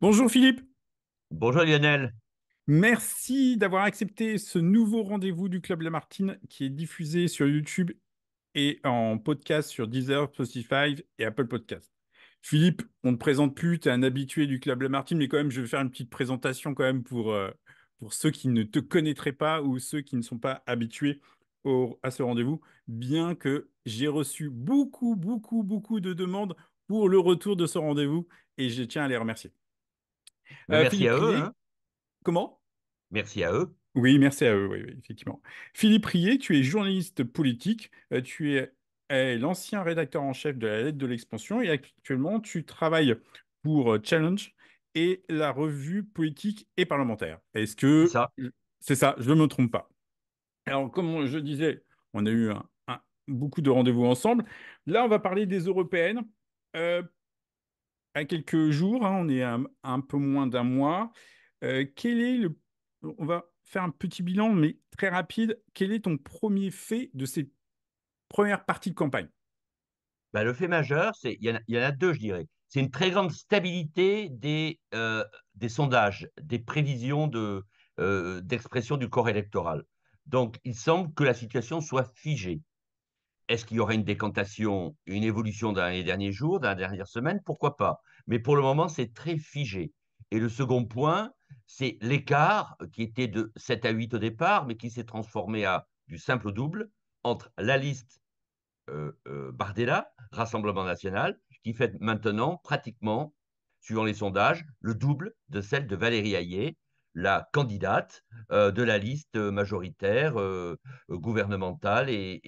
Bonjour Philippe, Bonjour Lionel. merci d'avoir accepté ce nouveau rendez-vous du Club Lamartine qui est diffusé sur YouTube et en podcast sur Deezer, Spotify et Apple Podcast. Philippe, on ne te présente plus, tu es un habitué du Club Lamartine, mais quand même, je vais faire une petite présentation quand même pour, euh, pour ceux qui ne te connaîtraient pas ou ceux qui ne sont pas habitués au- à ce rendez-vous, bien que j'ai reçu beaucoup, beaucoup, beaucoup de demandes pour le retour de ce rendez-vous et je tiens à les remercier. Euh, merci Philippe à eux, hein. comment? Merci à eux. Oui, merci à eux, oui, oui, effectivement. Philippe Rier, tu es journaliste politique, euh, tu es, l'ancien rédacteur en chef de la Lettre de l'Expansion et actuellement tu travailles pour euh, Challenge et la revue politique et parlementaire. Est-ce C'est que ça. c'est ça, je ne me trompe pas? Alors, comme je disais, on a eu un- un- beaucoup de rendez-vous ensemble. Là, on va parler des européennes. Euh, à quelques jours, hein, on est à un peu moins d'un mois. Euh, quel est le... On va faire un petit bilan, mais très rapide. Quel est ton premier fait de ces premières parties de campagne? Bah, le fait majeur, il y, en a deux, je dirais. C'est une très grande stabilité des, euh, sondages, des prévisions euh, d'expression du corps électoral. Donc, il semble que la situation soit figée. Est-ce qu'il y aura une décantation, une évolution dans les derniers jours, dans la dernière semaine? Pourquoi pas? Mais pour le moment, c'est très figé. Et le second point, c'est l'écart qui était de 7 à 8 au départ, mais qui s'est transformé à du simple au double entre la liste euh, euh, Bardella, Rassemblement national, qui fait maintenant pratiquement, suivant les sondages, le double de celle de Valérie Hayé, la candidate euh, de la liste majoritaire euh, gouvernementale et,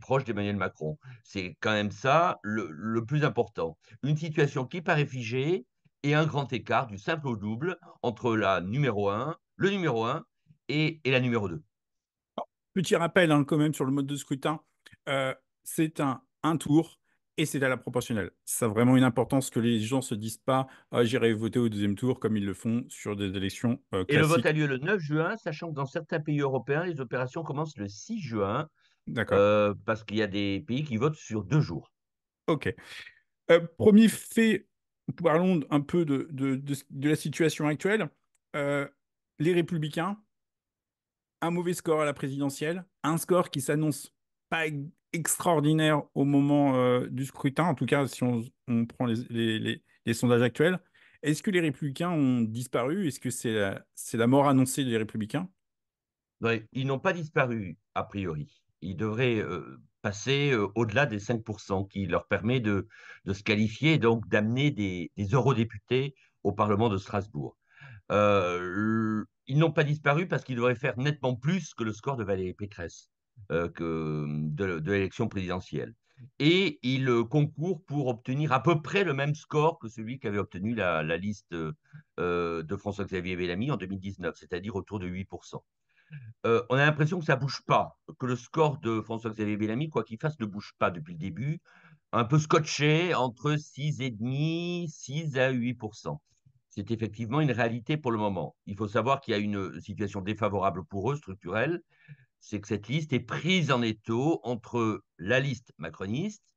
proche d'Emmanuel Macron. C'est quand même ça le, plus important. Une situation qui paraît figée et un grand écart du simple au double entre la numéro 1, le numéro 1 et, la numéro 2. Petit rappel hein, quand même sur le mode de scrutin. Euh, c'est un tour et c'est à la proportionnelle. Ça a vraiment une importance que les gens se disent pas ah, j'irai voter au deuxième tour comme ils le font sur des élections euh, Et le vote a lieu le 9 juin, sachant que dans certains pays européens, les opérations commencent le 6 juin, D'accord. euh, parce qu'il y a des pays qui votent sur deux jours. Ok. Euh, premier fait, parlons un peu de, de, de, de la situation actuelle. Les républicains, un mauvais score à la présidentielle, un score qui s'annonce pas extraordinaire au moment euh, du scrutin, en tout cas si on, prend les, sondages actuels. Est-ce que les républicains ont disparu? Est-ce que c'est la, mort annoncée des républicains? Ils n'ont pas disparu, a priori. Ils devraient euh, passer euh, au-delà des 5%, qui leur permet de, se qualifier et donc d'amener des, des, eurodéputés au Parlement de Strasbourg. Ils n'ont pas disparu parce qu'ils devraient faire nettement plus que le score de Valérie Pécresse que de, de l'élection présidentielle. Et ils concourent pour obtenir à peu près le même score que celui qu'avait obtenu la, liste euh, de François-Xavier Bellamy en 2019, c'est-à-dire autour de 8%. Euh, on a l'impression que ça bouge pas, que le score de François-Xavier Bellamy, quoi qu'il fasse, ne bouge pas depuis le début, un peu scotché entre 6,5, 6 à 8 C'est effectivement une réalité pour le moment. Il faut savoir qu'il y a une situation défavorable pour eux, structurelle, c'est que cette liste est prise en étau entre la liste macroniste,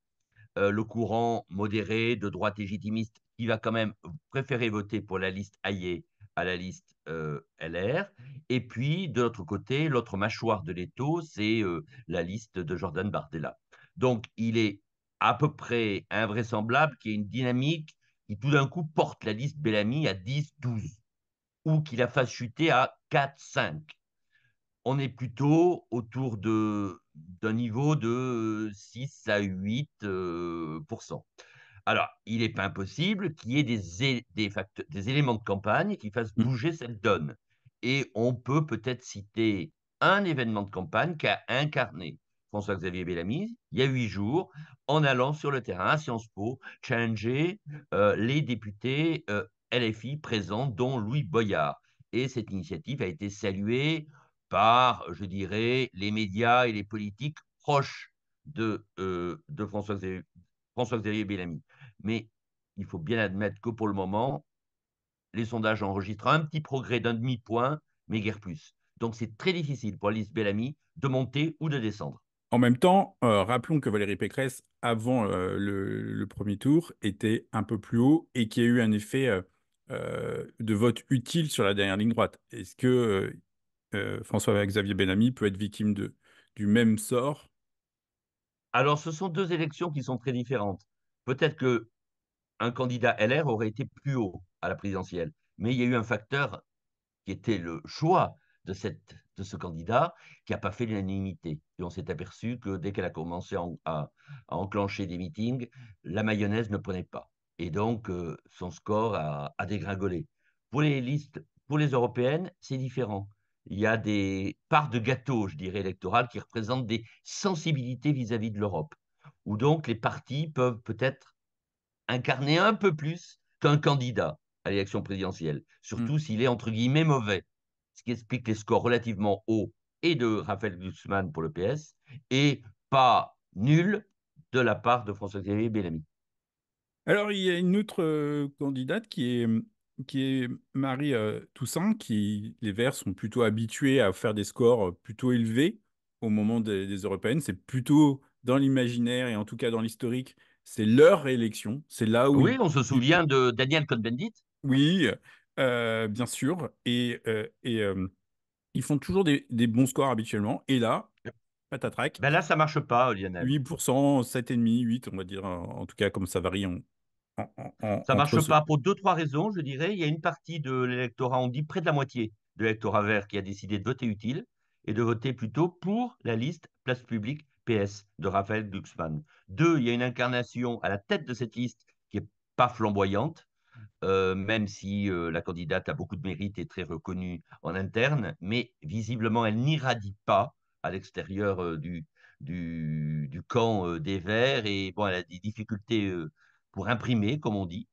euh, le courant modéré de droite légitimiste qui va quand même préférer voter pour la liste Hayé à la liste euh, LR. Et puis, de l'autre côté, l'autre mâchoire de l'étau, c'est euh, la liste de Jordan Bardella. Donc, il est à peu près invraisemblable qu'il y ait une dynamique qui tout d'un coup porte la liste Bellamy à 10-12 ou qu'il la fasse chuter à 4-5. On est plutôt autour de, d'un niveau de 6 à 8% euh, alors, il n'est pas impossible qu'il y ait des, des, facteurs, des, éléments de campagne qui fassent Mm. bouger cette donne. Et on peut peut-être citer un événement de campagne qui a incarné François-Xavier Bellamy il y a huit jours en allant sur le terrain à Sciences Po challenger euh, les députés euh, LFI présents, dont Louis Boyard. Et cette initiative a été saluée par, je dirais, les médias et les politiques proches de, euh, François-Xavier François Bellamy. Mais il faut bien admettre que pour le moment, les sondages enregistrent un petit progrès d'un demi-point, mais guère plus. Donc c'est très difficile pour Alice Bellamy de monter ou de descendre. En même temps, euh, rappelons que Valérie Pécresse, avant euh, le, premier tour, était un peu plus haut et qu'il y a eu un effet de vote utile sur la dernière ligne droite. Est-ce que euh, François-Xavier Bellamy peut être victime du même sort? Alors, ce sont deux élections qui sont très différentes. Peut-être que un candidat LR aurait été plus haut à la présidentielle, mais il y a eu un facteur qui était le choix de, ce candidat, qui n'a pas fait l'unanimité. Et on s'est aperçu que dès qu'elle a commencé à, enclencher des meetings, la mayonnaise ne prenait pas. Et donc, euh, son score a, a, dégringolé. Pour les listes, pour les européennes, c'est différent. Il y a des parts de gâteau, je dirais, électorales qui représentent des sensibilités vis-à-vis -vis de l'Europe, où donc les partis peuvent peut-être incarner un peu plus qu'un candidat à l'élection présidentielle, surtout mmh. s'il est entre guillemets mauvais, ce qui explique les scores relativement hauts et de Raphaël Glucksmann pour le PS et pas nuls de la part de François-Xavier Bellamy. Alors, il y a une autre euh, candidate qui est, qui est Marie euh, Toussaint, qui les Verts sont plutôt habitués à faire des scores plutôt élevés au moment des, des européennes. C'est plutôt dans l'imaginaire et en tout cas dans l'historique, c'est leur élection. C'est là où. Oui, ils... on se souvient de Daniel Cohn-Bendit. Oui, euh, bien sûr. Et, euh, et euh, ils font toujours des, des, bons scores habituellement. Et là, patatrac. Ben là, ça marche pas, Lionel. 8%, 7,5%, 8%, on va dire. En, en, tout cas, comme ça varie. En, ça marche pas pour deux, trois raisons, je dirais. Il y a une partie de l'électorat, on dit près de la moitié de l'électorat vert, qui a décidé de voter utile et de voter plutôt pour la liste place publique PS de Raphaël Glucksmann. Deux, il y a une incarnation à la tête de cette liste qui est pas flamboyante, euh, même si euh, la candidate a beaucoup de mérite et est très reconnue en interne, mais visiblement, elle n'irradie pas à l'extérieur euh, du, du, du, camp des Verts et bon, elle a des difficultés pour imprimer, comme on dit.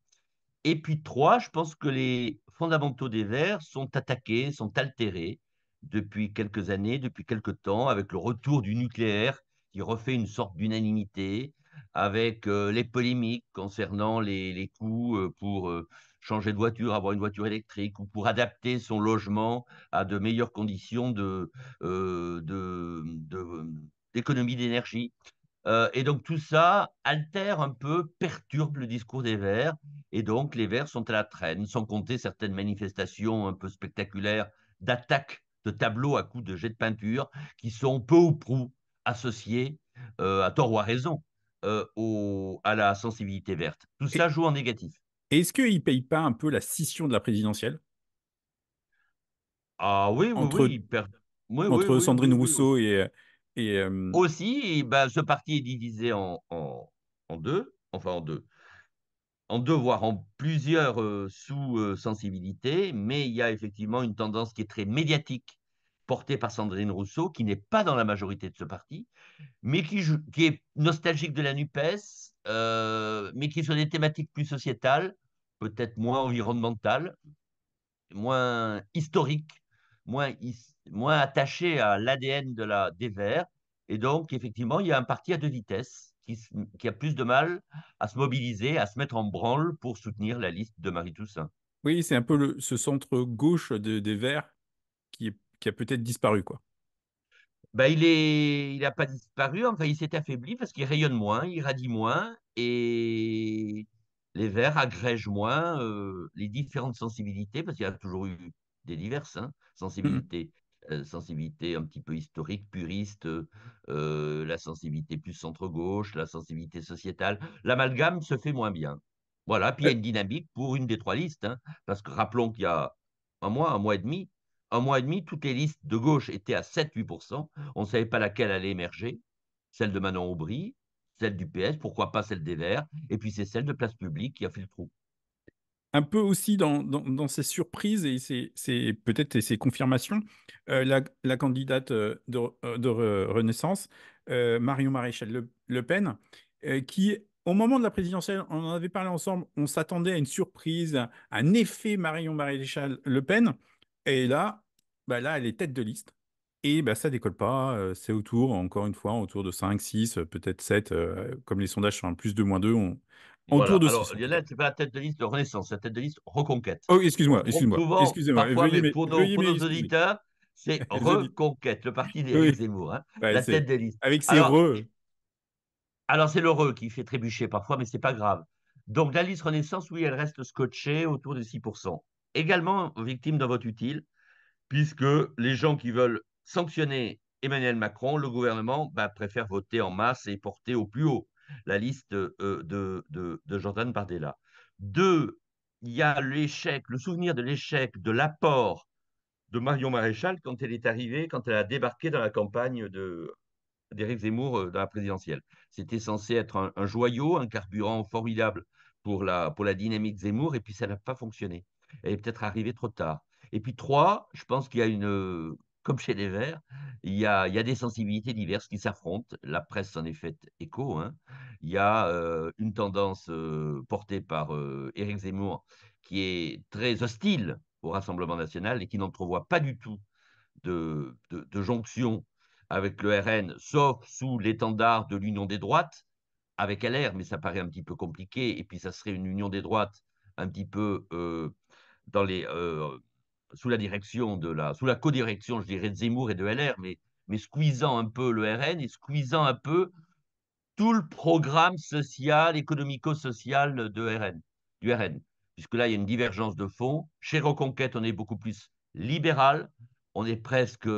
Et puis trois, je pense que les fondamentaux des Verts sont attaqués, sont altérés depuis quelques années, depuis quelques temps, avec le retour du nucléaire qui refait une sorte d'unanimité, avec euh, les polémiques concernant les, les coûts euh, pour euh, changer de voiture, avoir une voiture électrique, ou pour adapter son logement à de meilleures conditions d'économie de, de, d'énergie. et donc tout ça altère un peu, perturbe le discours des Verts, et donc les Verts sont à la traîne, sans compter certaines manifestations un peu spectaculaires d'attaque de tableaux à coups de jets de peinture qui sont peu ou prou associés, euh, à tort ou à raison, euh, au, à la sensibilité verte. Tout ça et, joue en négatif. Est-ce qu'il ne paye pas un peu la scission de la présidentielle? Ah oui, oui, entre, oui, per... oui, entre oui, Sandrine Rousseau et... Aussi, ben, ce parti est divisé en, deux, enfin en deux, en deux, voire en plusieurs sous-sensibilités, mais il y a effectivement une tendance qui est très médiatique portée par Sandrine Rousseau, qui n'est pas dans la majorité de ce parti, mais qui, est nostalgique de la NUPES, mais qui est sur des thématiques plus sociétales, peut-être moins environnementales, moins historiques, moins, moins attachées à l'ADN de la, des Verts. Et donc, effectivement, il y a un parti à deux vitesses qui, qui, a plus de mal à se mobiliser, à se mettre en branle pour soutenir la liste de Marie Toussaint. Oui, c'est un peu le, ce centre gauche de, des Verts qui, est, qui a peut-être disparu, quoi. Ben, il n'a il pas disparu, enfin, il s'est affaibli parce qu'il rayonne moins, il radie moins et les Verts agrègent moins euh, les différentes sensibilités parce qu'il y a toujours eu des diverses hein, sensibilités. Euh, sensibilité un petit peu historique, puriste, euh, la sensibilité plus centre-gauche, la sensibilité sociétale. L'amalgame se fait moins bien. Voilà, puis il y a une dynamique pour une des trois listes, hein, parce que rappelons qu'il y a un mois, un mois et demi, un mois et demi, toutes les listes de gauche étaient à 7-8%. On ne savait pas laquelle allait émerger, celle de Manon Aubry, celle du PS, pourquoi pas celle des Verts, et puis c'est celle de Place Publique qui a fait le trou un peu aussi dans, dans, ces surprises et peut-être ces confirmations, euh, la, candidate de, de Renaissance, euh, Marion Maréchal Le, Le Pen, euh, qui, au moment de la présidentielle, on en avait parlé ensemble, on s'attendait à une surprise, un effet Marion Maréchal Le Pen, et là, bah là, elle est tête de liste. Et bah, ça décolle pas, c'est autour, encore une fois, autour de 5, 6, peut-être 7, comme les sondages sont un plus 2, moins 2, on, voilà. De Alors, Lionel, c'est pas la tête de liste de Renaissance, c'est la tête de liste Reconquête. Oh, excuse-moi, excuse-moi. Excusez-moi. Pour nos, pour nos auditeurs, C'est. Reconquête, le parti d'Éric Oui, Zemmour, hein, Ouais, la tête de liste. avec ses re. alors c'est l'heureux qui fait trébucher parfois, mais c'est pas grave. Donc la liste Renaissance, oui, elle reste scotchée autour de 6%. Également victime d'un vote utile, puisque les gens qui veulent sanctionner Emmanuel Macron, le gouvernement, bah, préfèrent voter en masse et porter au plus haut la liste euh, de, de, de Jordan Bardella. Deux, il y a l'échec, le souvenir de l'échec de l'apport de Marion Maréchal quand elle est arrivée, quand elle a débarqué dans la campagne de, d'Éric Zemmour euh, dans la présidentielle. C'était censé être un, un, joyau, un carburant formidable pour la, pour la dynamique Zemmour, et puis ça n'a pas fonctionné. Elle est peut-être arrivée trop tard. Et puis trois, je pense qu'il y a une, comme chez les Verts, il y a, des sensibilités diverses qui s'affrontent. La presse en est faite écho. Hein. Il y a euh, une tendance euh, portée par euh, Éric Zemmour qui est très hostile au Rassemblement national et qui n'entrevoit pas du tout de, jonction avec le RN, sauf sous l'étendard de l'union des droites, avec LR, mais ça paraît un petit peu compliqué, et puis ça serait une union des droites un petit peu euh, dans les, sous la direction de la, sous la codirection, je dirais, de Zemmour et de LR, mais, mais squeezant un peu le RN et squeezant un peu tout le programme social, économico-social de RN, du RN. Puisque là, il y a une divergence de fond. Chez Reconquête, on est beaucoup plus libéral, on est presque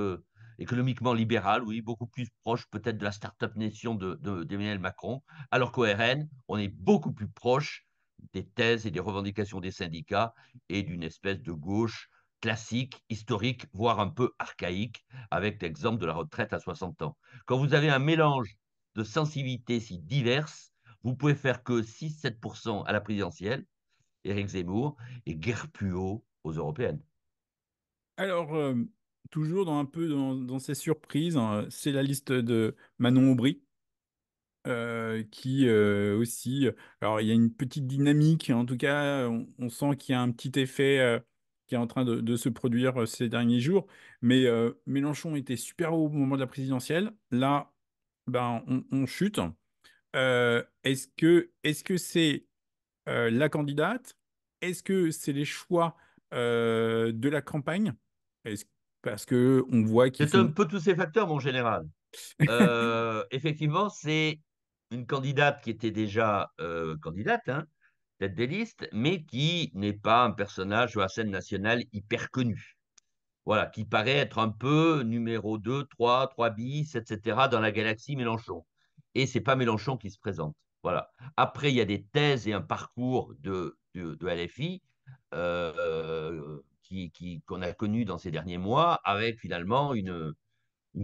économiquement libéral, oui, beaucoup plus proche peut-être de la start-up nation d'Emmanuel de, Macron, alors qu'au RN, on est beaucoup plus proche des thèses et des revendications des syndicats et d'une espèce de gauche classique, historique, voire un peu archaïque, avec l'exemple de la retraite à 60 ans. Quand vous avez un mélange de sensibilités si diverses, vous pouvez faire que 6-7% à la présidentielle, Éric Zemmour, et guère plus haut aux européennes. Alors, euh, toujours dans un peu dans, ces surprises, hein, c'est la liste de Manon Aubry. Euh, qui euh, aussi, alors il y a une petite dynamique, en tout cas, on, sent qu'il y a un petit effet qui est en train de, de se produire ces derniers jours. Mais Mélenchon était super haut au moment de la présidentielle. Là, ben, on, on chute. est-ce que est-ce que c'est la candidate? Est-ce que c'est les choix de la campagne? Parce que on voit qu'ils C'est un font. peu tous ces facteurs, mon général. Euh, effectivement, c'est une candidate qui était déjà euh, candidate, hein, tête des listes, mais qui n'est pas un personnage sur la scène nationale hyper connu. Voilà, qui paraît être un peu numéro 2, 3, 3 bis, etc. dans la galaxie Mélenchon. Et c'est pas Mélenchon qui se présente. Voilà. Après, il y a des thèses et un parcours de, LFI euh, qu'on a connu dans ces derniers mois, avec finalement une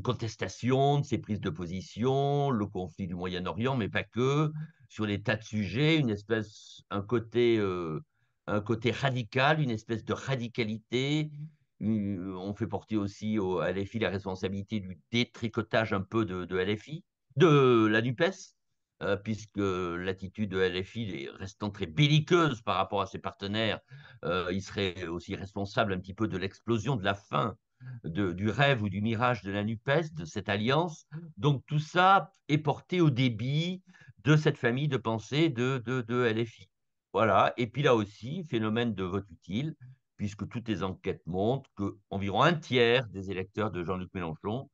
contestation de ses prises de position, le conflit du Moyen-Orient, mais pas que, sur les tas de sujets, une espèce, un côté, euh, un côté radical, une espèce de radicalité. On fait porter aussi au, LFI la responsabilité du détricotage un peu de, de LFI, de la NUPES, euh, puisque l'attitude de LFI restant très belliqueuse par rapport à ses partenaires, euh, il serait aussi responsable un petit peu de l'explosion, de la fin de, du rêve ou du mirage de la NUPES, de cette alliance. Donc tout ça est porté au débit de cette famille de pensée de, de, de LFI. Voilà. Et puis là aussi, phénomène de vote utile, puisque toutes les enquêtes montrent qu'environ un tiers des électeurs de Jean-Luc Mélenchon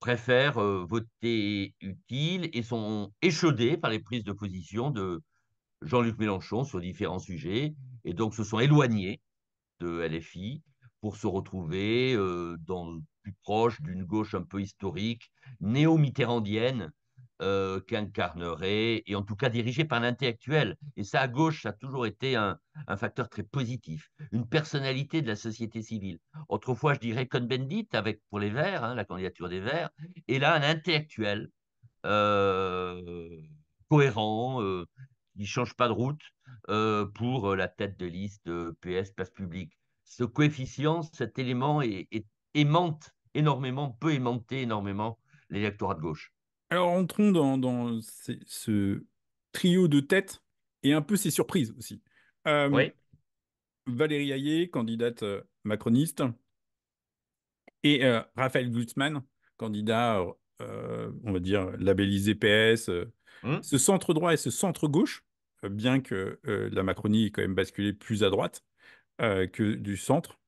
préfèrent euh, voter utile et sont échaudés par les prises de position de Jean-Luc Mélenchon sur différents sujets et donc se sont éloignés de LFI pour se retrouver euh, plus proche d'une gauche un peu historique, néo-mitterrandienne, euh, qu'incarnerait, et en tout cas dirigée par l'intellectuel. Et ça, à gauche, ça a toujours été un, facteur très positif, une personnalité de la société civile. Autrefois, je dirais Cohn-Bendit, pour les Verts, hein, la candidature des Verts, et là, un intellectuel euh, cohérent, euh, qui ne change pas de route euh, pour la tête de liste PS Place Publique ce coefficient, cet élément est, aimante énormément, peut aimanter énormément l'électorat de gauche. Alors entrons dans, dans ces, ce trio de têtes et un peu ses surprises aussi. Euh, oui. Valérie Hayé, candidate euh, macroniste, et euh, Raphaël Glucksmann, candidat, euh, on va dire, labellisé PS, mmh. ce centre droit et ce centre gauche, bien que la Macronie ait quand même basculé plus à droite. Que du centre.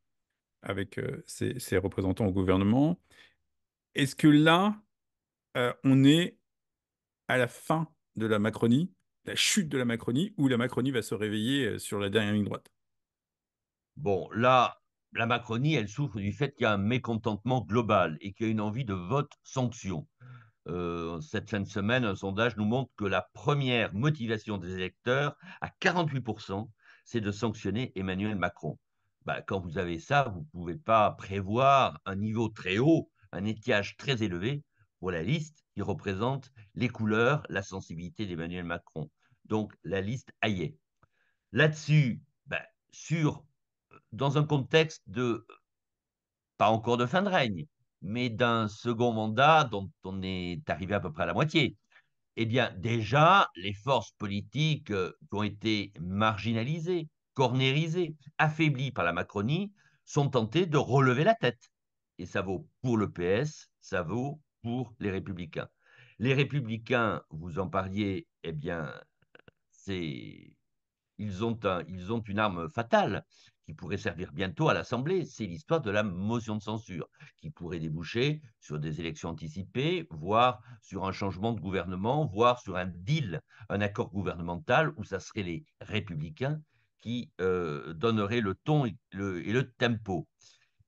avec ses, ses, représentants au gouvernement. Est-ce que là, on est à la fin de la Macronie, la chute de la Macronie, ou la Macronie va se réveiller sur la dernière ligne droite Bon, là, la Macronie, elle souffre du fait qu'il y a un mécontentement global et qu'il y a une envie de vote sanction. Euh, cette fin de semaine, un sondage nous montre que la première motivation des électeurs, à 48%, c'est de sanctionner Emmanuel Macron. Bah, quand vous avez ça, vous ne pouvez pas prévoir un niveau très haut, un étiage très élevé la liste qui représente les couleurs, la sensibilité d'Emmanuel Macron. Donc la liste aillait. Là-dessus, bah, sur, dans un contexte de, pas encore de fin de règne, mais d'un second mandat dont on est arrivé à peu près à la moitié. Eh bien, déjà, les forces politiques euh, qui ont été marginalisées, cornérisées, affaiblies par la Macronie, sont tentées de relever la tête. Et ça vaut pour le PS, ça vaut pour les Républicains. Les Républicains, vous en parliez, eh bien, ils ont, une arme fatale qui pourrait servir bientôt à l'Assemblée, c'est l'histoire de la motion de censure, qui pourrait déboucher sur des élections anticipées, voire sur un changement de gouvernement, voire sur un deal, un accord gouvernemental où ça serait les républicains qui euh, donneraient le ton et le tempo.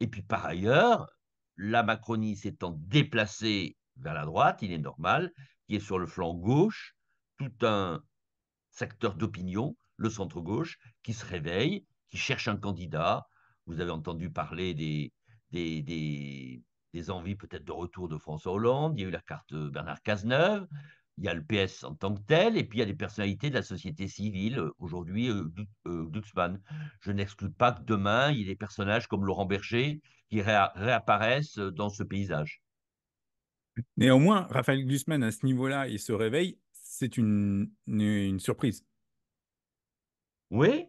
Et puis par ailleurs, la Macronie s'étant déplacée vers la droite, il est normal, qui est sur le flanc gauche, tout un secteur d'opinion, le centre-gauche, qui se réveille qui cherche un candidat. Vous avez entendu parler des, des, des, envies peut-être de retour de François Hollande. Il y a eu la carte Bernard Cazeneuve. Il y a le PS en tant que tel, et puis il y a des personnalités de la société civile, aujourd'hui euh, euh. Je n'exclus pas que demain, il y ait des personnages comme Laurent Berger qui réapparaissent dans ce paysage. Néanmoins, Raphaël Glucksmann, à ce niveau-là, il se réveille, c'est une, une, une surprise. Oui,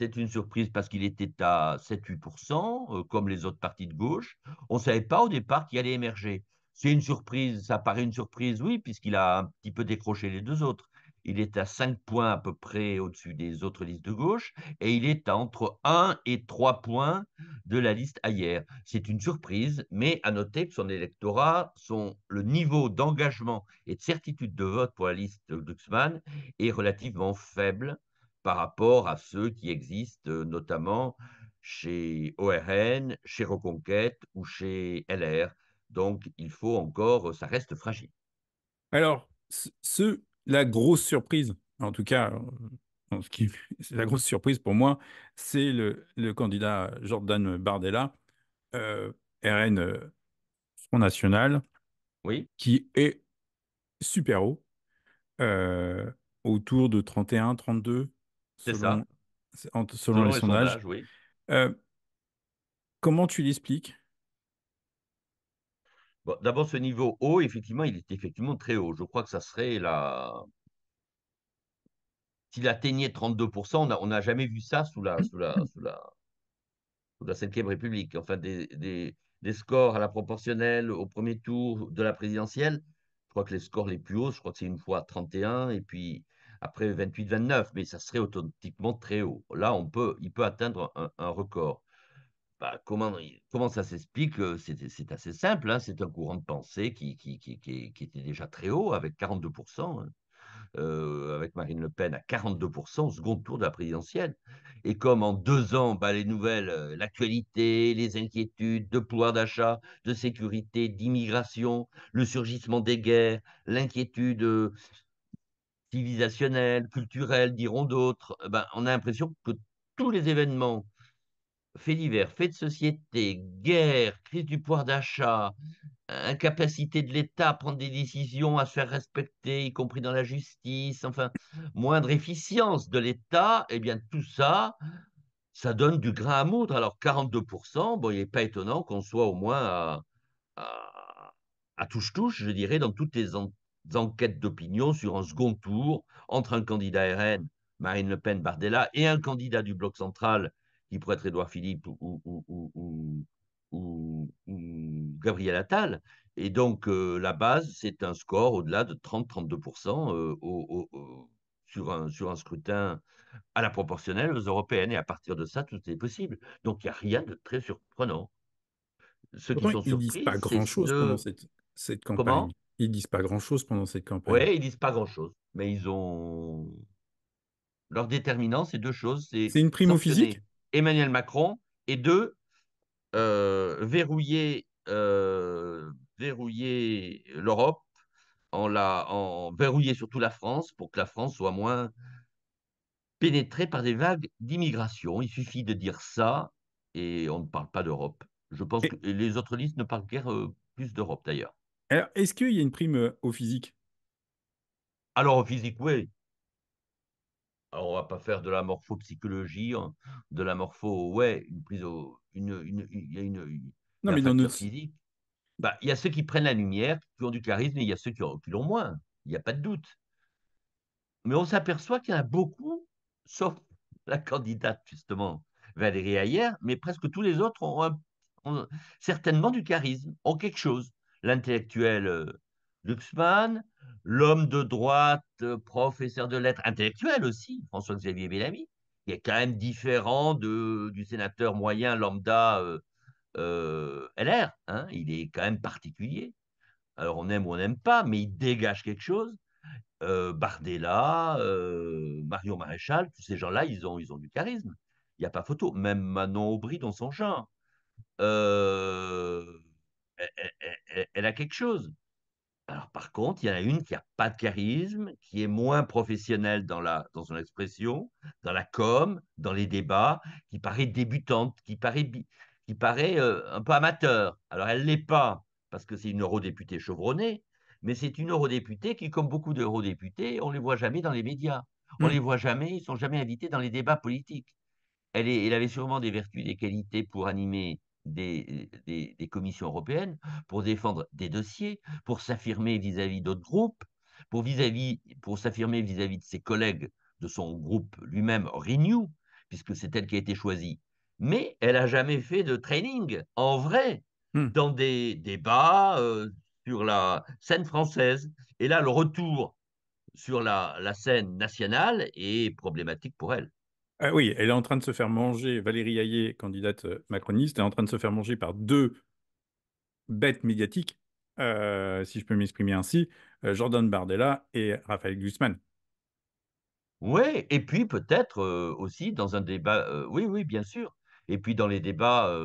c'est une surprise parce qu'il était à 7-8%, euh, comme les autres partis de gauche. On ne savait pas au départ qu'il allait émerger. C'est une surprise, ça paraît une surprise, oui, puisqu'il a un petit peu décroché les deux autres. Il est à 5 points à peu près au-dessus des autres listes de gauche et il est à entre 1 et 3 points de la liste ailleurs. C'est une surprise, mais à noter que son électorat, son, le niveau d'engagement et de certitude de vote pour la liste Glucksmann est relativement faible par rapport à ceux qui existent euh, notamment chez ORN, chez Reconquête ou chez LR. Donc, il faut encore, ça reste fragile. Alors, ce, la grosse surprise, en tout cas, euh, ce qui, la grosse surprise pour moi, c'est le, le, candidat Jordan Bardella, euh, RN euh, Front National, oui. qui est super haut, euh, autour de 31, 32, c'est ça. Selon, selon, les, les, sondages. sondages oui. euh, comment tu l'expliques? D'abord, ce niveau haut, effectivement, il est effectivement très haut. Je crois que ça serait la. S'il atteignait 32%, on n'a jamais vu ça sous la, sous la, sous la, sous la 5 République. Enfin, des, des, scores à la proportionnelle au premier tour de la présidentielle. Je crois que les scores les plus hauts, je crois que c'est une fois 31, et puis après 28-29, mais ça serait automatiquement très haut. Là, on peut, il peut atteindre un record. Bah, comment, ça s'explique C'est assez simple, hein. c'est un courant de pensée qui, était déjà très haut, avec 42%, hein. avec Marine Le Pen à 42% au second tour de la présidentielle. Et comme en deux ans, bah, les nouvelles, l'actualité, les inquiétudes de pouvoir d'achat, de sécurité, d'immigration, le surgissement des guerres, l'inquiétude civilisationnelle, culturelle, diront d'autres, ben, on a l'impression que tous les événements, faits divers, faits de société, guerre, crise du pouvoir d'achat, incapacité de l'État à prendre des décisions, à se faire respecter, y compris dans la justice, enfin, moindre efficience de l'État, eh bien tout ça, ça donne du grain à moudre. Alors 42%, bon, il n'est pas étonnant qu'on soit au moins à, touche-touche, je dirais, dans toutes les, enquêtes d'opinion sur un second tour entre un candidat RN, Marine Le Pen, Bardella, et un candidat du bloc central qui pourrait être Édouard Philippe ou, ou, ou, ou, Gabriel Attal. Et donc, euh, la base, c'est un score au-delà de 30-32% euh, au, au, sur, un, sur un scrutin à la proportionnelle aux européennes. Et à partir de ça, tout est possible. Donc, il n'y a rien de très surprenant. Ceux qui sont ils disent surpris, pas c'est grand-chose pendant cette, cette campagne. Comment? Ils disent pas grand-chose pendant cette campagne. Oui, ils disent pas grand-chose. Mais ils ont... Leur déterminant, c'est deux choses. C'est C'est une prime au physique? Emmanuel Macron et deux, euh, verrouiller, euh, verrouiller l'Europe en, la, en verrouiller surtout la France pour que la France soit moins pénétrée par des vagues d'immigration. Il suffit de dire ça et on ne parle pas d'Europe. Je pense Et- que les autres listes ne parlent guère euh, plus d'Europe d'ailleurs. alors, est-ce qu'il y a une prime au physique? Alors en physique, oui. Alors on va pas faire de la morphopsychologie, hein, de la morpho, ouais, une prise au, une, une- il y a une, il Non, mais dans notre, physique. Bah, il y a ceux qui prennent la lumière, qui ont du charisme, et il y a ceux qui, qui l'ont moins. Il n'y a pas de doute. Mais on s'aperçoit qu'il y en a beaucoup, sauf la candidate, justement, Valérie Ayer, mais presque tous les autres ont, un- ont certainement du charisme, ont quelque chose. L'intellectuel euh, Luxman, l'homme de droite, euh, professeur de lettres, intellectuel aussi, François-Xavier Bellamy, qui est quand même différent du sénateur moyen lambda euh, euh, LR. hein. Il est quand même particulier. Alors on aime ou on n'aime pas, mais il dégage quelque chose Bardella, Marion Maréchal, tous ces gens-là, ils ont, ils ont du charisme. Il n'y a pas photo. Même Manon Aubry dans son genre. Elle a quelque chose. Par contre, il y en a une qui n'a pas de charisme, qui est moins professionnelle dans, la, dans son expression, dans la com, dans les débats, qui paraît débutante, qui paraît, qui paraît euh, un peu amateur. Alors, elle ne l'est pas, parce que c'est une eurodéputée chevronnée, mais c'est une eurodéputée qui, comme beaucoup d'eurodéputés, on ne les voit jamais dans les médias. On ne Hmm. les voit jamais, ils ne sont jamais invités dans les débats politiques. Elle, est- elle avait sûrement des vertus, des qualités pour animer des, des- des commissions européennes, pour défendre des dossiers, pour s'affirmer vis-à-vis d'autres groupes, pour, vis-à-vis, pour s'affirmer vis-à-vis de ses collègues de son groupe lui-même Renew, puisque c'est elle qui a été choisie. Mais elle n'a jamais fait de training en vrai Hmm. dans des débats euh, sur la scène française. Et là, le retour sur la, la scène nationale est problématique pour elle. Ah oui, elle est en train de se faire manger, Valérie Hayé, candidate euh, macroniste, est en train de se faire manger par deux bêtes médiatiques, euh, si je peux m'exprimer ainsi, euh, Jordan Bardella et Raphaël Glucksmann. Oui, et puis peut-être aussi dans un débat, oui, oui, bien sûr. Et puis dans les débats,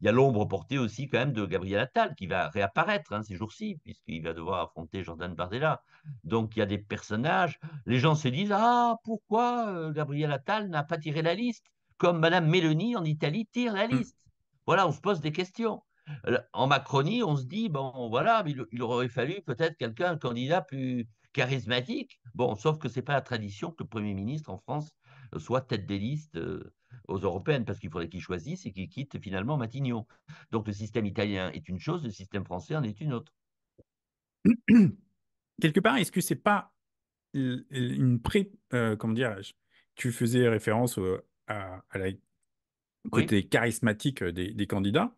il y a l'ombre portée aussi quand même de Gabriel Attal qui va réapparaître hein, ces jours-ci, puisqu'il va devoir affronter Jordan Bardella. Donc il y a des personnages, les gens se disent, ah, pourquoi euh, Gabriel Attal n'a pas tiré la liste, comme Madame Mélanie en Italie tire la Hmm. liste. Voilà, on se pose des questions. En Macronie, on se dit, bon, voilà, il, il aurait fallu peut-être quelqu'un, un candidat plus charismatique. Bon, sauf que c'est pas la tradition que le Premier ministre en France euh, soit tête des listes euh, aux européennes, parce qu'il faudrait qu'il choisisse et qu'il quitte finalement Matignon. Donc le système italien est une chose, le système français en est une autre. Quelque part, est-ce que c'est pas une pré... euh, comment dirais-je? Tu faisais référence au, à, à la Oui, côté charismatique euh, des, des candidats.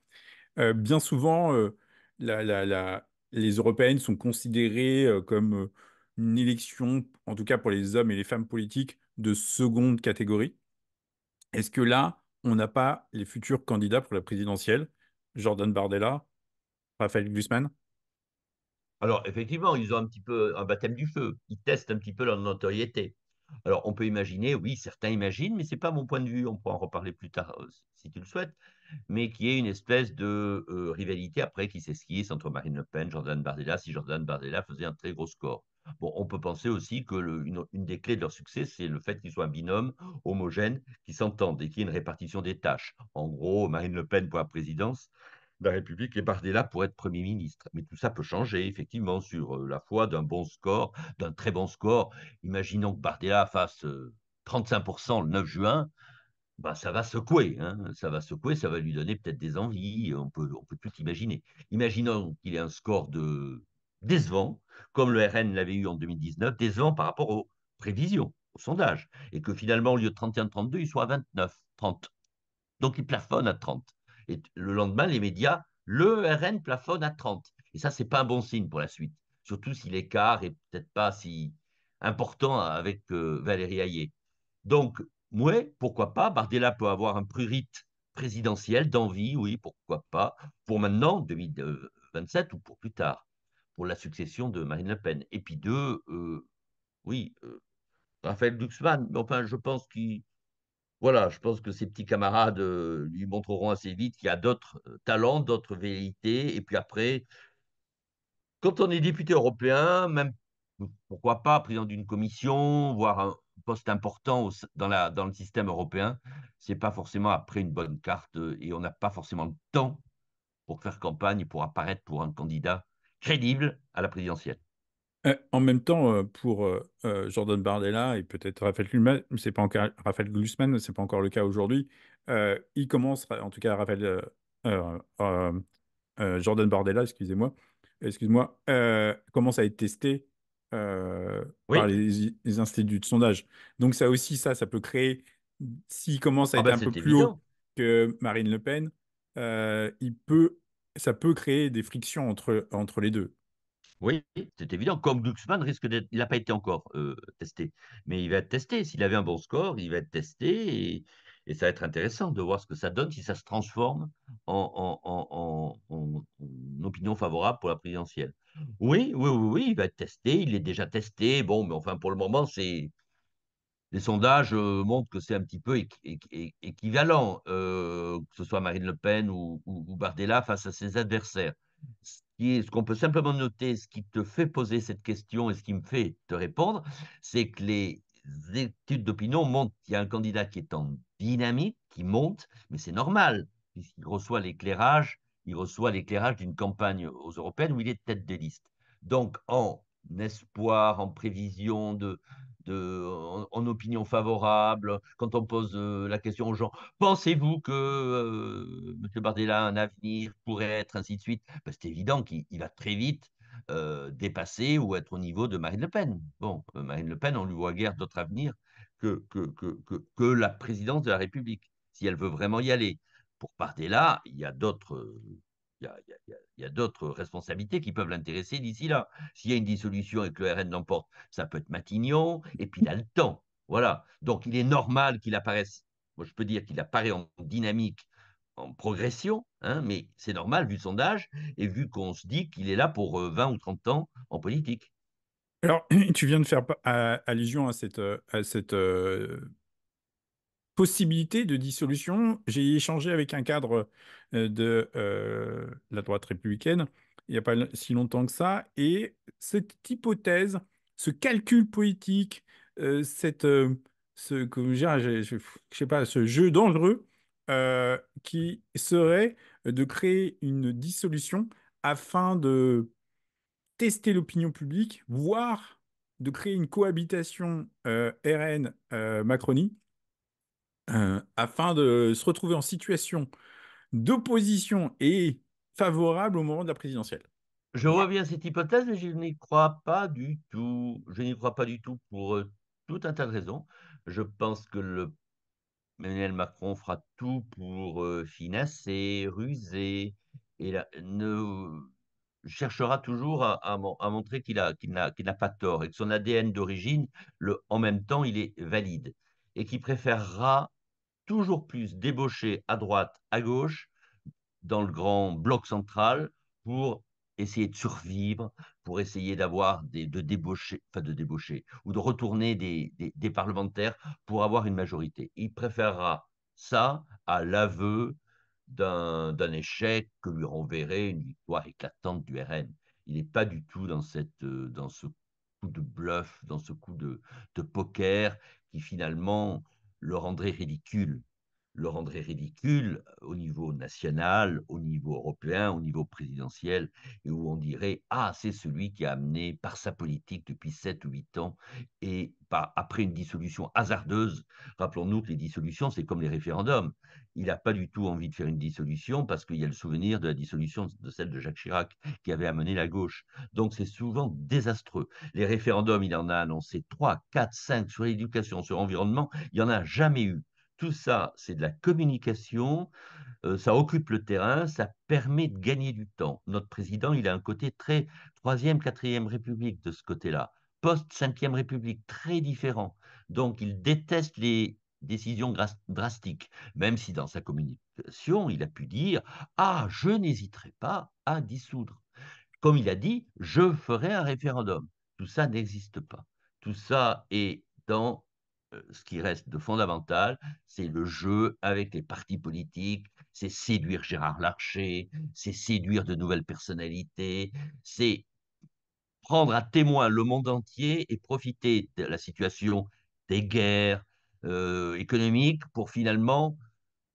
Euh, bien souvent, euh, la- la- la- les européennes sont considérées comme une élection, en tout cas pour les hommes et les femmes politiques, de seconde catégorie. Est-ce que là, on n'a pas les futurs candidats pour la présidentielle, Jordan Bardella, Raphaël Glucksmann? Alors, effectivement, ils ont un petit peu un baptême du feu. Ils testent un petit peu leur notoriété. Alors, on peut imaginer, oui, certains imaginent, mais ce n'est pas mon point de vue. On pourra en reparler plus tard euh, si tu le souhaites. Mais qui est une espèce de euh, rivalité après qui s'esquisse entre Marine Le Pen, Jordan Bardella, si Jordan Bardella faisait un très gros score. Bon, on peut penser aussi que une, une des clés de leur succès, c'est le fait qu'ils soient un binôme homogène, qui s'entendent et qu'il y ait une répartition des tâches. En gros, Marine Le Pen pour la présidence de la République et Bardella pour être Premier ministre. Mais tout ça peut changer, effectivement, sur euh, la foi d'un bon score, d'un très bon score. Imaginons que Bardella fasse euh, 35% le 9 juin, bah, ça va secouer, hein. ça va secouer, ça va lui donner peut-être des envies, on peut, on peut tout imaginer. Imaginons qu'il ait un score de décevant, comme le RN l'avait eu en 2019, décevant par rapport aux prévisions, aux sondages, et que finalement, au lieu de 31-32, il soit à 29-30. Donc, il plafonne à 30. Et le lendemain, les médias, le RN plafonne à 30. Et ça, c'est pas un bon signe pour la suite. Surtout si l'écart est peut-être pas si important avec euh, Valérie Hayé. Donc, ouais, pourquoi pas Bardella peut avoir un prurit présidentiel d'envie, oui, pourquoi pas, pour maintenant, 2027 ou pour plus tard, pour la succession de Marine Le Pen. Et puis deux, euh, oui, euh, Raphaël Glucksmann, enfin, je pense qu'il voilà, je pense que ses petits camarades euh, lui montreront assez vite qu'il y a d'autres talents, d'autres velléités. Et puis après, quand on est député européen, même pourquoi pas président d'une commission, voire un poste important dans, le système européen, c'est pas forcément après une bonne carte et on n'a pas forcément le temps pour faire campagne, pour apparaître pour un candidat crédible à la présidentielle. Euh, en même temps, euh, pour euh, Jordan Bardella et peut-être Raphaël Glucksmann, c'est pas encore Raphaël Glucksmann, c'est pas encore le cas aujourd'hui. il commence, en tout cas, Raphaël Jordan Bardella, excusez-moi, excuse-moi, commence à être testé par les, instituts de sondage. Donc ça aussi, ça, ça peut créer, s'il commence à ah être bah, un peu plus haut que Marine Le Pen, il peut, ça peut créer des frictions entre, les deux. Oui, c'est évident. Comme Glucksmann risque d'être. Il n'a pas été encore euh, testé, mais il va être testé. S'il avait un bon score, il va être testé et, ça va être intéressant de voir ce que ça donne si ça se transforme en, opinion favorable pour la présidentielle. Oui, oui, oui, oui, il va être testé. Il est déjà testé. Bon, mais enfin, pour le moment, c'est. Les sondages euh, montrent que c'est un petit peu équivalent, euh, que ce soit Marine Le Pen ou, Bardella face à ses adversaires ce qu'on peut simplement noter, ce qui te fait poser cette question et ce qui me fait te répondre, c'est que les études d'opinion montrent qu'il y a un candidat qui est en dynamique, qui monte, mais c'est normal, puisqu'il reçoit l'éclairage, il reçoit l'éclairage d'une campagne aux européennes où il est tête de liste. Donc, en espoir, en prévision de, en, opinion favorable, quand on pose euh, la question aux gens, pensez-vous que euh, M. Bardella a un avenir, pourrait être, ainsi de suite? Ben, C'est évident qu'il va très vite euh, dépasser ou être au niveau de Marine Le Pen. Bon, Marine Le Pen, on lui voit guère d'autre avenir que, la présidence de la République, si elle veut vraiment y aller. Pour Bardella, il y a d'autres il y a, d'autres responsabilités qui peuvent l'intéresser d'ici là. S'il y a une dissolution et que le RN l'emporte, ça peut être Matignon, et puis il a le temps. Voilà. Donc il est normal qu'il apparaisse, moi je peux dire qu'il apparaît en dynamique, en progression, hein, mais c'est normal vu le sondage et vu qu'on se dit qu'il est là pour 20 euh, ou 30 ans en politique. Alors, tu viens de faire allusion à cette, à cette euh, possibilité de dissolution. J'ai échangé avec un cadre euh, de euh, la droite républicaine il n'y a pas si longtemps que ça, et cette hypothèse, ce calcul politique, euh, cette, ce, je, je, sais pas, ce jeu dangereux qui serait de créer une dissolution afin de tester l'opinion publique, voire de créer une cohabitation RN-Macronie euh, afin de se retrouver en situation d'opposition et favorable au moment de la présidentielle. Je reviens à cette hypothèse, mais je n'y crois pas du tout. Je n'y crois pas du tout pour euh, tout un tas de raisons. Je pense que le Emmanuel Macron fera tout pour euh, financer, ruser, et ne cherchera toujours à, montrer qu'il n'a pas tort et que son ADN d'origine, en même temps, il est valide et qui préférera toujours plus débaucher à droite, à gauche, dans le grand bloc central, pour essayer de survivre, pour essayer d'avoir des, de débaucher, enfin de débaucher, ou de retourner des, parlementaires pour avoir une majorité. Il préférera ça à l'aveu d'un échec que lui renverrait une victoire éclatante du RN. Il n'est pas du tout dans, cette, dans ce coup de bluff, dans ce coup de, de poker qui finalement le rendrait ridicule le rendrait ridicule au niveau national, au niveau européen, au niveau présidentiel, et où on dirait Ah, c'est celui qui a amené par sa politique depuis 7 ou 8 ans, et après une dissolution hasardeuse. Rappelons-nous que les dissolutions, c'est comme les référendums. Il n'a pas du tout envie de faire une dissolution parce qu'il y a le souvenir de la dissolution de celle de Jacques Chirac qui avait amené la gauche. Donc c'est souvent désastreux. Les référendums, il en a annoncé 3, 4, 5 sur l'éducation, sur l'environnement, il n'y en a jamais eu. Tout ça, c'est de la communication, euh, ça occupe le terrain, ça permet de gagner du temps. Notre président, il a un côté très troisième, quatrième République de ce côté-là. Post-cinquième République, très différent. Donc, il déteste les décisions drastiques, même si dans sa communication, il a pu dire Ah, je n'hésiterai pas à dissoudre. Comme il a dit, je ferai un référendum. Tout ça n'existe pas. Tout ça est dans ce qui reste de fondamental, c'est le jeu avec les partis politiques, c'est séduire Gérard Larcher, c'est séduire de nouvelles personnalités, c'est prendre à témoin le monde entier et profiter de la situation des guerres euh, économiques pour finalement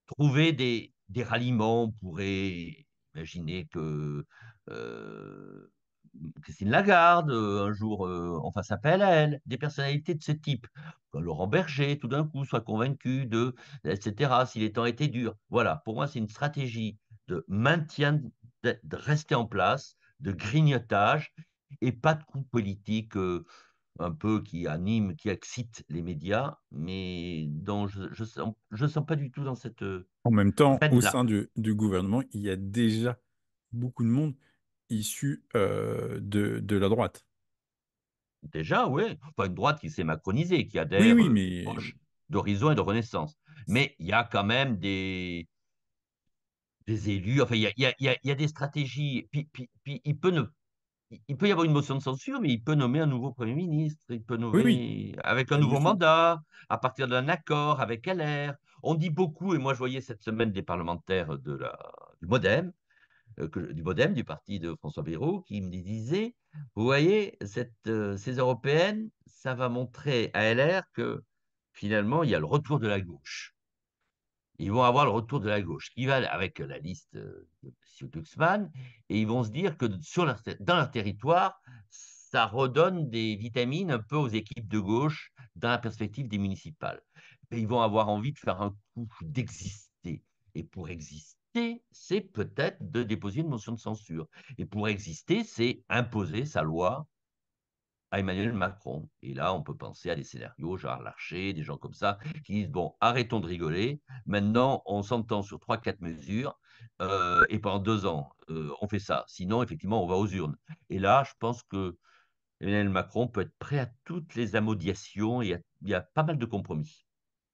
trouver des, des ralliements. On pourrait imaginer que euh, Christine Lagarde, euh, un jour, on fasse appel à elle, des personnalités de ce type. Laurent Berger, tout d'un coup, soit convaincu de, etc., si les temps étaient durs. Voilà, pour moi, c'est une stratégie de maintien, de, rester en place, de grignotage, et pas de coup politique euh, un peu qui anime, qui excite les médias, mais dont je ne sens, je sens pas du tout dans cette. En même temps, au sein du, du, gouvernement, il y a déjà beaucoup de monde issu euh, de, de la droite. Déjà, oui. Enfin, une droite qui s'est macronisée, qui adhère oui, mais... d'horizon et de renaissance. Mais il y a quand même des, des élus. Enfin, il y a, y, a, y a, des stratégies. Puis, puis, puis, il peut ne il peut y avoir une motion de censure, mais il peut nommer un nouveau Premier ministre, il peut nommer avec un nouveau mandat, à partir d'un accord avec LR. On dit beaucoup, et moi je voyais cette semaine des parlementaires de la, du Modem, euh, du Modem, du parti de François Bayrou, qui me disaient, vous voyez, cette, euh, ces européennes, ça va montrer à LR que finalement, il y a le retour de la gauche ils vont avoir le retour de la gauche, qui va avec la liste de M. Tuxman, et ils vont se dire que dans leur territoire, ça redonne des vitamines un peu aux équipes de gauche dans la perspective des municipales. Ils vont avoir envie de faire un coup, d'exister. Et pour exister, c'est peut-être de déposer une motion de censure. Et pour exister, c'est imposer sa loi à Emmanuel Macron. Et là, on peut penser à des scénarios, genre Larcher, des gens comme ça, qui disent, bon, arrêtons de rigoler, maintenant, on s'entend sur trois, quatre mesures, euh, et pendant deux ans, euh, on fait ça. Sinon, effectivement, on va aux urnes. Et là, je pense que Emmanuel Macron peut être prêt à toutes les amodiations, il y a pas mal de compromis.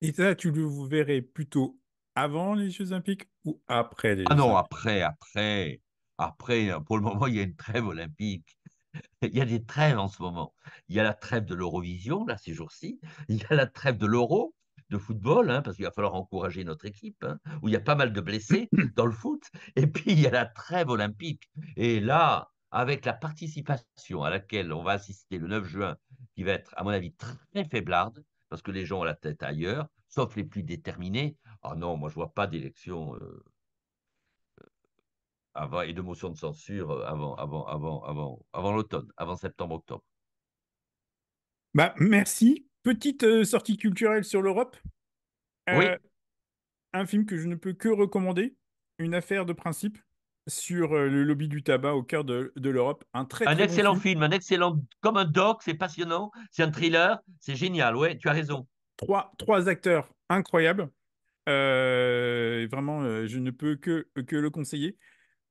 Et ça, tu le verrais plutôt avant les Jeux Olympiques ou après les Ah non, après, après. Après, pour le moment, il y a une trêve olympique. Il y a des trêves en ce moment. Il y a la trêve de l'Eurovision, là, ces jours-ci. Il y a la trêve de l'Euro de football, hein, parce qu'il va falloir encourager notre équipe, hein, où il y a pas mal de blessés dans le foot. Et puis, il y a la trêve olympique. Et là, avec la participation à laquelle on va assister le 9 juin, qui va être, à mon avis, très faiblarde, parce que les gens ont la tête ailleurs, sauf les plus déterminés. Ah non, moi, je vois pas d'élection euh, avant, et de motion de censure euh, avant, avant, avant, avant, avant l'automne, avant septembre-octobre. Bah, merci. Petite euh, sortie culturelle sur l'Europe. Euh, oui. Un film que je ne peux que recommander, une affaire de principe sur le lobby du tabac au cœur de, de l'Europe. Un très, un excellent film. un excellent, comme un doc, c'est passionnant, c'est un thriller, c'est génial. Ouais, tu as raison. Trois, trois acteurs incroyables. Vraiment, je ne peux que, que le conseiller.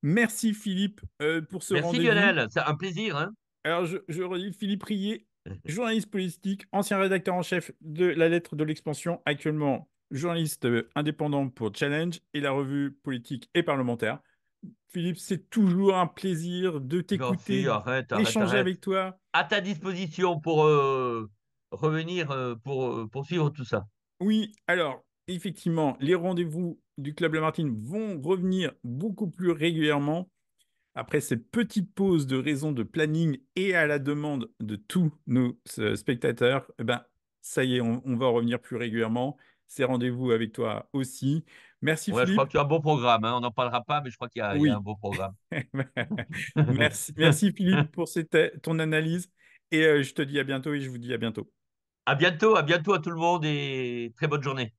Merci Philippe euh, pour ce rendez-vous. Merci Lionel, c'est un plaisir. Hein. Alors je, je redis Philippe Rier, journaliste politique, ancien rédacteur en chef de la lettre de l'expansion, actuellement journaliste euh, indépendant pour Challenge et la revue politique et parlementaire. Philippe, c'est toujours un plaisir de t'écouter, d'échanger avec toi. À ta disposition pour euh, revenir, pour poursuivre tout ça. Oui, alors effectivement, les rendez-vous du Club Lamartine vont revenir beaucoup plus régulièrement après cette petite pause de raison de planning et à la demande de tous nos euh, spectateurs. Eh ben, ça y est, on, va revenir plus régulièrement. Ces rendez-vous avec toi aussi. Merci ouais, Je crois que tu as un beau programme. Hein. On n'en parlera pas, mais je crois qu'il y, a un beau programme. merci, merci Philippe pour cette, ton analyse. Et euh, je te dis à bientôt et je vous dis à bientôt. À bientôt, à bientôt à tout le monde et très bonne journée.